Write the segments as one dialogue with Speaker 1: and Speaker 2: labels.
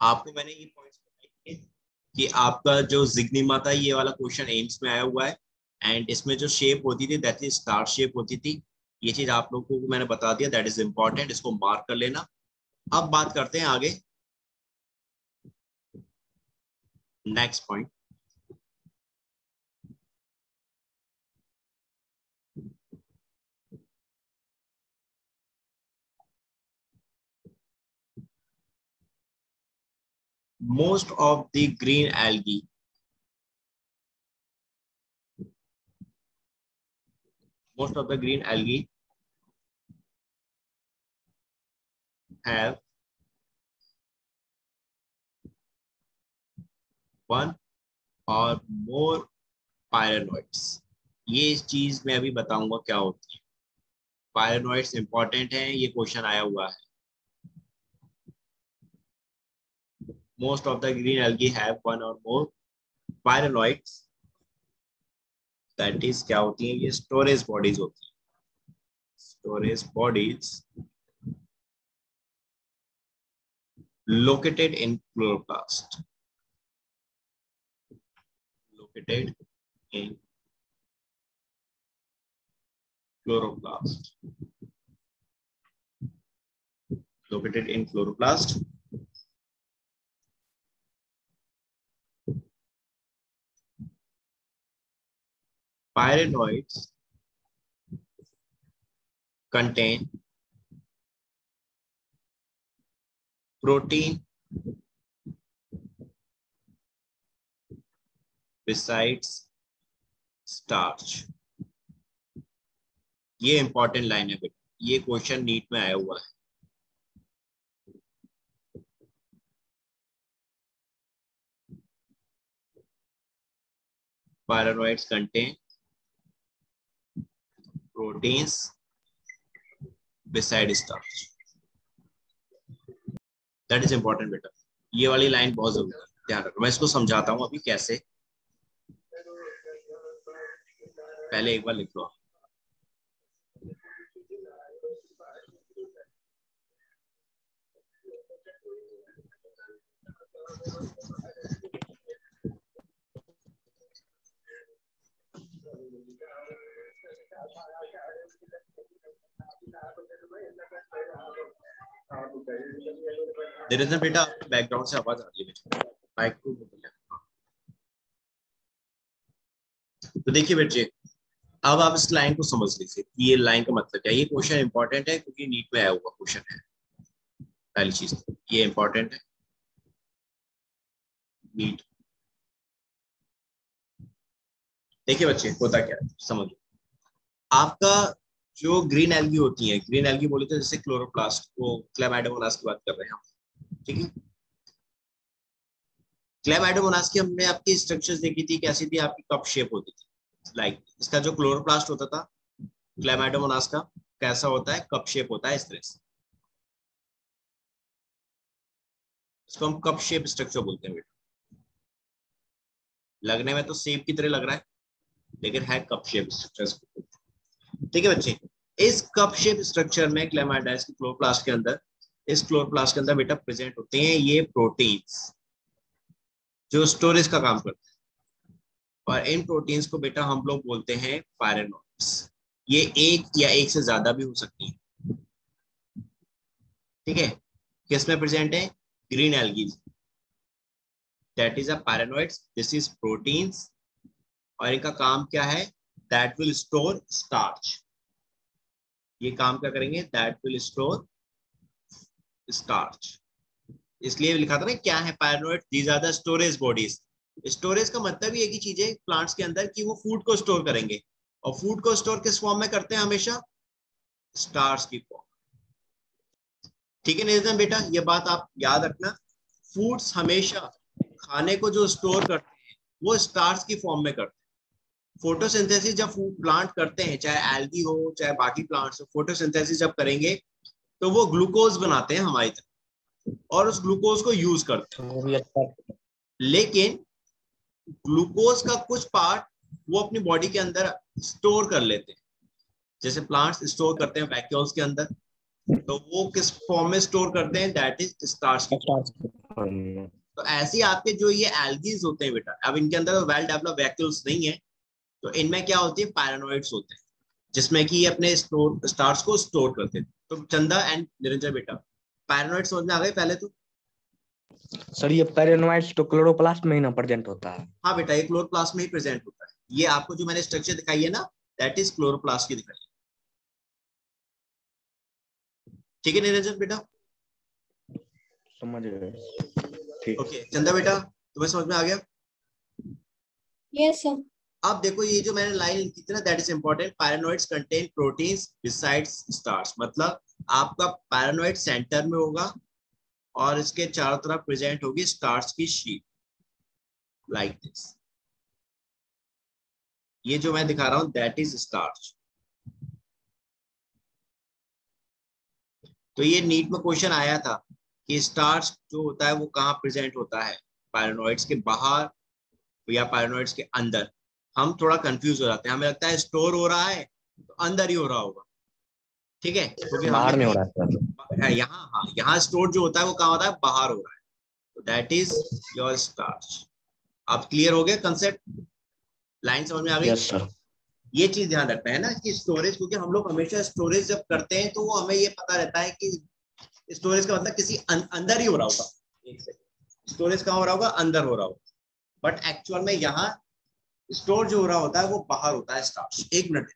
Speaker 1: आपको मैंने ये पॉइंट्स बताए कि आपका जो जिग्नी माता ये वाला क्वेश्चन एम्स में आया हुआ है एंड इसमें जो शेप होती थी दैट इज़ स्टार शेप होती थी, ये चीज़ आप लोगों को मैंने बता दिया दैट इज़ इंपॉर्टेंट इसको मार्क कर लेना। अब बात करते हैं आगे। Next point most of the green algae most of the green algae have one or more pyrenoids ये इस चीज़ में अभी बताऊँगा क्या होती है पायरनोइड्स इंपॉर्टेंट है ये क्वेश्चन आया हुआ है most of the green algae have one or more pyrenoids that is क्या होती हैं ये स्टोरेज बॉडीज होती हैं storage bodies located in chloroplast located in chloroplast located in chloroplast Pyrenoids contain protein besides starch. ये इंपॉर्टेंट लाइन है बेटा ये क्वेश्चन नीट में आया हुआ है Pyrenoids contain proteins beside starch that is important बेटा। ये वाली लाइन बहुत ज़रूरी है। ध्यान रखो। मैं इसको समझाता हूँ अभी कैसे। पहले एक बार लिख लो। धीरे बेटा बैकग्राउंड से आवाज़ आ रही है माइक को। तो देखिए बेटे अब आप इस लाइन को समझ लीजिए कि ये लाइन का मतलब क्या है। ये क्वेश्चन इंपॉर्टेंट है क्योंकि नीट में आया हुआ क्वेश्चन है। पहली चीज़ ये इंपॉर्टेंट है। नीट। देखिए बच्चे, होता क्या है? समझो। आपका जो ग्रीन एल्गी होती है ग्रीन एल्गी बोले तो जैसे क्लोरोप्लास्ट वो क्लेमाइडोमोनास की बात कर रहे हैं हम ठीक है? क्लेमाइडोमोनास की हमने आपकी स्ट्रक्चर्स देखी थी कैसी थी आपकी कप शेप होती थी लाइक like, इसका जो क्लोरोप्लास्ट होता था क्लेमाइडोमोनास का कैसा होता है कप शेप होता है इस तरह से। इसको हम कप शेप स्ट्रक्चर बोलते हैं बेटा। लगने में तो सेब की तरह लग रहा है लेकिन है कप शेप स्ट्रक्चर ठीक है बच्चे? इस कप शेप स्ट्रक्चर में क्लेमाइडाइस की क्लोरोप्लास्ट के अंदर, इस क्लोरोप्लास्ट के अंदर बेटा प्रेजेंट होते हैं ये प्रोटीन्स जो स्टोरेज का काम करते हैं। और इन प्रोटीन्स को बेटा हम लोग बोलते हैं पायरेनोइड्स ये एक या एक से ज़्यादा भी हो सकती है। ठीक है? किसमें प्रेजेंट है? Green algae that is a pyrenoids this is proteins और इनका काम क्या है? दैट विल स्टोर स्टार्च ये काम क्या करेंगे? दैट विल स्टोर स्टार्च इसलिए लिखा था ना, क्या है pyrenoid these are the storage bodies storage का मतलब एक ही चीज़ है प्लांट्स के अंदर कि वो फ़ूड को स्टोर करेंगे। और फ़ूड को स्टोर किस फॉर्म में करते हैं हमेशा? स्टार्स की फॉर्म ठीक है निजम बेटा, ये बात आप याद रखना। फूड्स हमेशा खाने को जो स्टोर करते हैं, वो स्टार्स की फॉर्म में करते हैं। फोटोसिंथेसिस जब प्लांट करते हैं चाहे एल्गी हो चाहे बाकी प्लांट्स हो फोटोसिंथेसिस जब करेंगे तो वो ग्लूकोज बनाते हैं हमारी तरफ़ और उस ग्लूकोज को यूज़ करते हैं। अच्छा लेकिन ग्लूकोज का कुछ पार्ट वो अपनी बॉडी के अंदर स्टोर कर लेते हैं। जैसे प्लांट्स स्टोर करते हैं वैक्यूल्स के अंदर तो वो किस फॉर्म में स्टोर करते हैं? दैट इज़ स्टार्च तो ऐसे आपके जो ये एल्गीज होते हैं बेटा अब इनके अंदर वेल डेवलप वैक्यूल्स नहीं है तो इनमें क्या होती है? पैरानोइड्स होते हैं जिसमें कि अपने स्टोर स्टार्स को स्टोर करते हैं। तो चंदा एंड निरंजन बेटा पैरानोइड समझ में आ गए पहले तो?
Speaker 2: सर ये पैरानोइड्स तो क्लोरोप्लास्ट में ही ना प्रेजेंट होता है।
Speaker 1: हाँ बेटा ये क्लोरोप्लास्ट में ही प्रेजेंट होता है। ये आपको जो मैंने स्ट्रक्चर दिखाई है ना दैट इज़ क्लोरोप्लास्ट की दिखाई ठीक है निरंजन बेटा?
Speaker 2: समझ गए।
Speaker 1: ठीक। ओके चंदा बेटा तुम्हें समझ में आ गया?
Speaker 3: यस सर
Speaker 1: अब देखो ये जो मैंने लाइन लिखी थी ना that is important pyrenoids contain proteins besides starch मतलब आपका पैरानोइड सेंटर में होगा और इसके चारों तरफ़ प्रेजेंट होगी स्टार्स की शीट लाइक दिस ये जो मैं दिखा रहा हूँ दैट इज़ स्टार्च तो ये नीट में क्वेश्चन आया था कि स्टार्च जो होता है, वो कहाँ प्रेजेंट होता है? पैरानोइड्स के बाहर या पैरानोइड्स के अंदर? हम थोड़ा कंफ्यूज हो जाते हैं। हमें लगता है स्टोर हो रहा है तो अंदर ही हो रहा होगा। ठीक है?
Speaker 2: क्योंकि बाहर में हो रहा
Speaker 1: है यहाँ हाँ यहाँ स्टोर जो होता है वो कहाँ होता है? बाहर हो रहा है। तो दैट इज़ योर स्टार्च आप क्लियर हो गए कंसेप्ट लाइन समझ में आ गई?
Speaker 2: Yes,
Speaker 1: ये चीज़ ध्यान रखना है ना कि स्टोरेज क्योंकि हम लोग हमेशा स्टोरेज जब करते हैं तो वो हमें ये पता रहता है कि स्टोरेज का मतलब किसी अं, अंदर ही हो रहा होगा। एक सेकंड स्टोरेज कहाँ हो रहा होगा? अंदर हो रहा होगा। बट एक्चुअल में यहाँ स्टोर जो हो रहा होता है, वो बाहर होता है स्टार्च एक मिनट।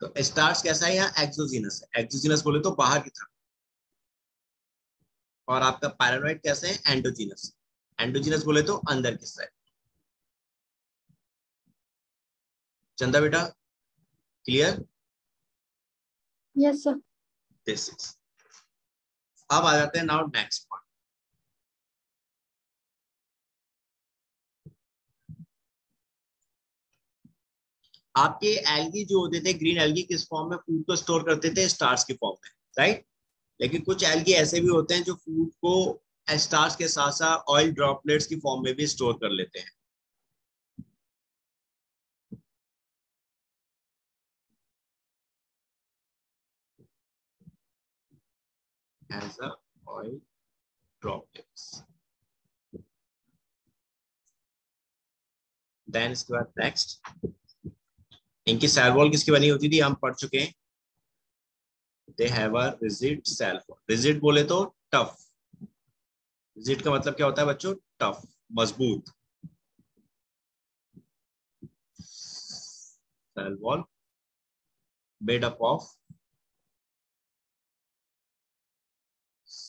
Speaker 1: तो स्टार्च कैसा है यहाँ? एक्सोजीनस है। एक्सोजीनस बोले तो बाहर की तरफ़। और आपका पैरानोइड कैसे है? एंडोजीनस एंडोजीनस बोले तो अंदर की साइड चंदा बेटा clear
Speaker 3: yes sir
Speaker 1: this is अब आ जाते हैं नाउ नेक्स्ट पॉइंट आपके एल्गी जो होते थे ग्रीन एल्गी किस फॉर्म में? फ़ूड को स्टोर करते थे स्टार्स के फॉर्म में राइट लेकिन कुछ एल्गी ऐसे भी होते हैं जो फ़ूड को स्टार्स के साथ साथ ऑयल ड्रॉपलेट्स की फॉर्म में भी स्टोर कर लेते हैं। As a oil droplets. Then इसके बाद नेक्स्ट इनकी सेल वॉल किसकी बनी होती थी? हम पढ़ चुके हैं। दे have a rigid cell wall rigid बोले तो टफ रिजिड का मतलब क्या होता है बच्चों? टफ मज़बूत. Cell wall made up of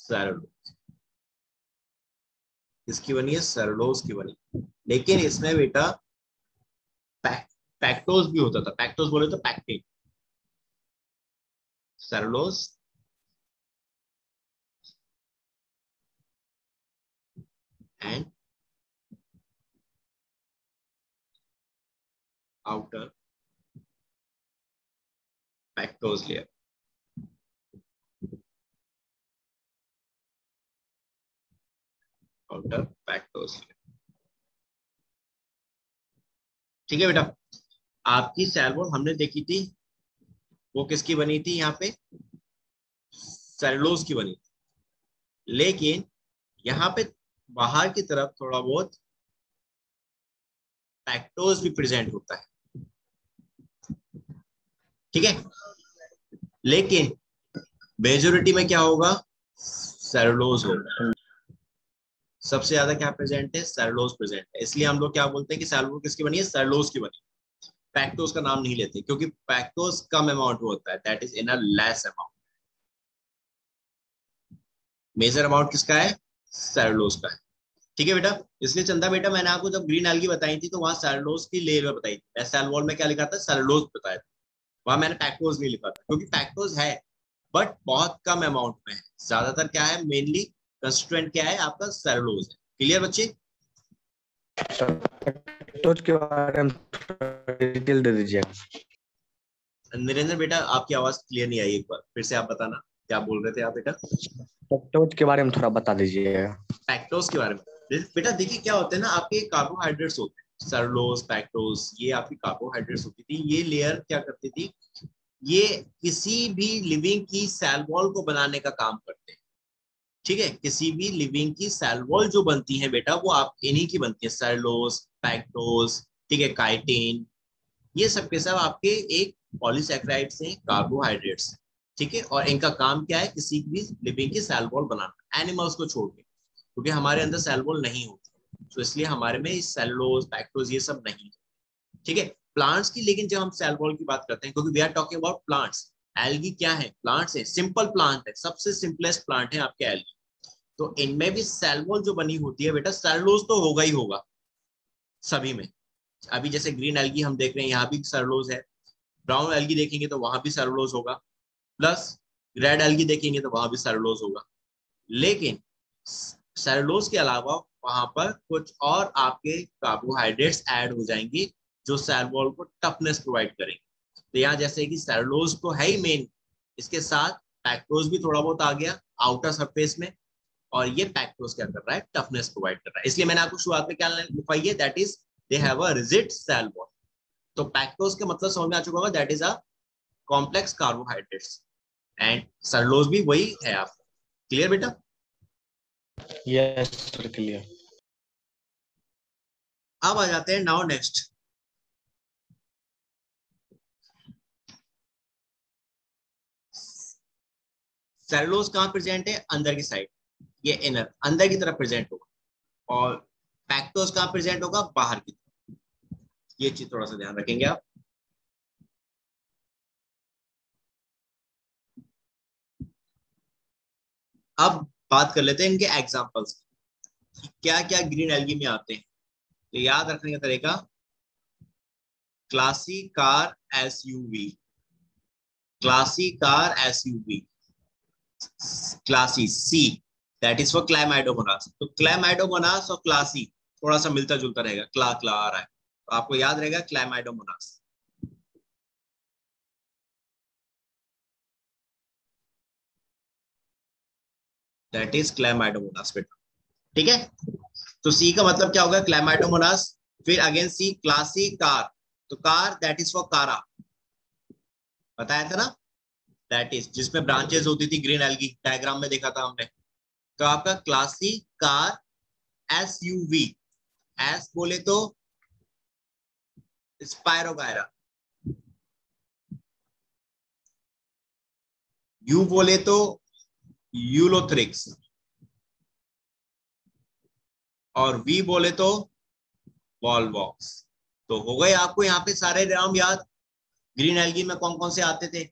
Speaker 1: cellulose किसकी बनी है सेरोलोज की बनी। लेकिन इसमें बेटा पैक्टोज भी होता था। पैक्टोज बोले तो pectin cellulose and outer pectose layer outer layer ठीक है बेटा? आपकी सेलवोल हमने देखी थी, वो किसकी बनी थी यहाँ पे? सेलुलोज की बनी थी। लेकिन यहाँ पे बाहर की तरफ़ थोड़ा बहुत पैक्टोज भी प्रेजेंट होता है। ठीक है? लेकिन मेजोरिटी में क्या होगा? सेलुलोज होगा। सबसे ज़्यादा क्या प्रेजेंट है? सेलुलोज प्रेजेंट है। इसलिए हम लोग क्या बोलते हैं कि सेलुलोज किसकी बनी है? सेलुलोज की बनी पैक्टोज का नाम नहीं लेते, क्योंकि पैक्टोज कम अमाउंट होता है। That is in less amount major amount किसका है? सेलुलोज का है। ठीक है बेटा? इसलिए चंदा बेटा, मैंने आपको जब ग्रीन एल्गी बताई थी तो वहाँ सेलुलोज की लेयर में बताई थी। मैं सेलवॉल में क्या लिखा था? सेलुलोज बताया था। वहाँ मैंने पैक्टोज नहीं लिखा था, क्योंकि पैक्टोज है बट बहुत कम अमाउंट में है। ज़्यादातर क्या है? मेनली कंस्टिट्यूएंट क्या है? आपका सेलुलोज है। क्लियर बच्चे?
Speaker 2: के बारे में डिटेल दे दीजिए
Speaker 1: निरेंद्र बेटा आपकी आवाज़ क्लियर नहीं आई एक बार। फिर से आप बताना क्या बोल रहे थे आप बेटा?
Speaker 2: पैक्टोज के बारे में थोड़ा बता दीजिए।
Speaker 1: पैक्टोज के बारे में। बेटा देखिए क्या होता है ना आपके कार्बोहाइड्रेट्स होते हैं। सरलोस पैक्टोस ये आपकी कार्बोहाइड्रेट्स होती थी। ये लेयर क्या करती थी? ये किसी भी लिविंग की सेल वॉल को बनाने का काम करते हैं। ठीक है? किसी भी लिविंग की सेल वॉल जो बनती है बेटा, वो आप इन्हीं की बनती है सेलोस पैक्टोस ठीक है? काइटिन ये सब के सब आपके एक पॉलीसेक्राइड से कार्बोहाइड्रेट्स ठीक है? और इनका काम क्या है? किसी भी लिविंग की सेल वॉल बनाना एनिमल्स को छोड़ के, क्योंकि हमारे अंदर सेल वॉल नहीं होती तो इसलिए हमारे में सेलोस पैक्टोस ये सब नहीं ठीक है? प्लांट्स की, लेकिन जब हम सेल वॉल की बात करते हैं, क्योंकि we are talking about plants algae क्या है? प्लांट्स है। सिंपल प्लांट है। सबसे सिंपलेस्ट प्लांट है आपके एल्गी तो इनमें भी सेल वॉल जो बनी होती है बेटा सेलोज तो होगा ही होगा। सभी में। अभी जैसे ग्रीन एल्गी हम देख रहे हैं, यहाँ भी सेलोज है। ब्राउन एल्गी देखेंगे तो वहाँ भी सेलोज होगा। प्लस रेड एल्गी देखेंगे तो वहाँ भी सेलोज होगा। लेकिन सेलोज के अलावा वहाँ पर कुछ और आपके कार्बोहाइड्रेट्स ऐड हो जाएँगे, जो सेल वॉल को टफनेस प्रोवाइड करेंगे। तो यहाँ जैसे कि सेलोज तो है ही मेन इसके साथ पैक्टोज भी थोड़ा बहुत आ गया आउटर सरफेस में और ये पैक्टोज क्या कर रहा है टफनेस प्रोवाइड कर रहा है। इसलिए मैंने आपको शुरुआत में क्या लिखवाई है that is they have a rigid cell wall तो पैक्टोज के मतलब समझ में आ चुका होगा that is a complex carbohydrates and cellulose भी वही है आपका क्लियर बेटा?
Speaker 2: यस क्लियर
Speaker 1: अब आ जाते हैं नाउ नेक्स्ट सेलुलोज कहाँ प्रेजेंट है? अंदर की साइड ये इनर अंदर की तरफ़ प्रेजेंट होगा. और पैक्टोज कहाँ प्रेजेंट होगा? बाहर की तरफ़. ये चीज़ थोड़ा सा ध्यान रखेंगे आप. अब बात कर लेते हैं इनके एग्जांपल्स क्या क्या ग्रीन एल्गी में आते हैं? तो याद रखने का तरीका. Classy car S V classy car S classy C that is for Chlamydomonas तो क्लाइमाइडोमोनास और क्लासी थोड़ा सा मिलता जुलता रहेगा। क्ला क्ला आ रहा है। तो आपको याद रहेगा क्लाइमाइडोमोनास दैट इज़ क्लाइमाइडोमोनास बेटा। ठीक है? तो सी का मतलब क्या होगा? क्लाइमाइडोमोनास फिर अगेन सी क्लासी कार तो car that is for Chara बताया था ना? दैट इज़ जिसमें ब्रांचेस होती थी ग्रीन एल्गी डायग्राम में देखा था हमने। तो आपका classy car S U V S बोले तो स्पायरोगायरा यू बोले तो यूलोथ्रिक्स और वी बोले तो वॉलवॉक्स तो हो गए आपको यहाँ पे सारे नाम याद? ग्रीन एल्गी में कौन कौन से आते थे?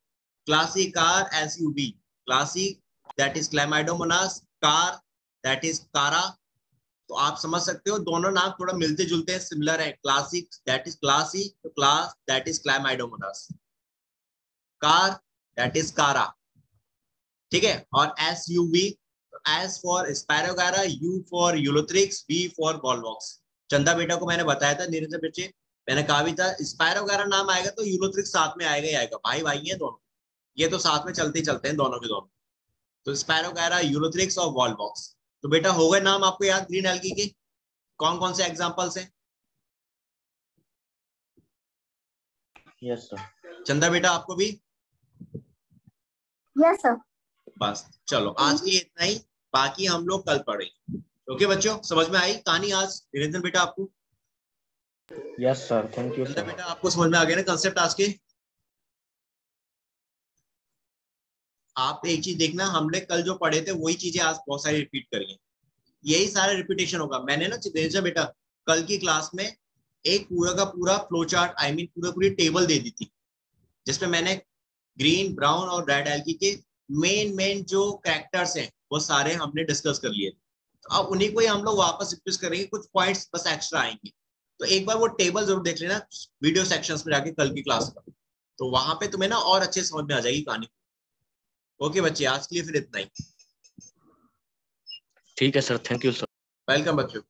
Speaker 1: S U B classic that is Chlamydomonas car that is Chara तो आप समझ सकते हो, दोनों नाम थोड़ा मिलते जुलते हैं सिमिलर है। क्लासिक दैट इज़ क्लासी तो class that is Chlamydomonas car that is Chara ठीक है? और S U V S for Spirogyra U for Ulothrix B for Volvox Chanda बेटा को मैंने बताया था, निरंजन बच्चे, मैंने कहा भी था स्पायरोगारा नाम आएगा तो यूलोथ्रिक्स साथ में आएगा ही आएगा। भाई भाई है दोनों। ये तो साथ में चलते ही चलते हैं दोनों के दोनों। तो स्पैरोगैरा यूरोथ्रिक्स और वॉलबॉक्स तो बेटा हो गए नाम आपको याद ग्रीन एल्गी के? कौन कौन से एग्जांपल्स हैं?
Speaker 2: यस सर
Speaker 1: चंदा बेटा आपको भी?
Speaker 3: यस सर
Speaker 1: बस चलो आज के इतना ही। बाकी हम लोग कल पढ़ेंगे। ओके बच्चों समझ में आई कहानी आज? निरंजन बेटा आपको?
Speaker 2: यस सर थैंक यू
Speaker 1: बेटा आपको समझ में आ गया ना कंसेप्ट आज के? आप एक चीज़ देखना हमने कल जो पढ़े थे, वही चीज़ें आज बहुत सारी रिपीट करेंगे। यही सारा रिपीटेशन होगा। मैंने ना चिदेजा बेटा, कल की क्लास में एक पूरा का पूरा फ्लो चार्ट आई मीन पूरा पूरी टेबल दे दी थी। जिसमें मैंने ग्रीन ब्राउन और रेड एल्गी के मेन मेन जो कैरेक्टर्स हैं, वो सारे हमने डिस्कस कर लिए। तो अब उन्हीं को ही हम लोग वापस रिपीट करेंगे, कुछ पॉइंट्स बस एक्स्ट्रा आएँगे। तो एक बार वो टेबल ज़रूर देख लेना वीडियो सेक्शंस में जाके कल की क्लास का। तो वहाँ पे तुम्हें ना और अच्छे समझ में आ जाएगी कहानी। ओके बच्चे आज के लिए फिर इतना ही।
Speaker 2: ठीक है sir thank you sir
Speaker 1: welcome बच्चों।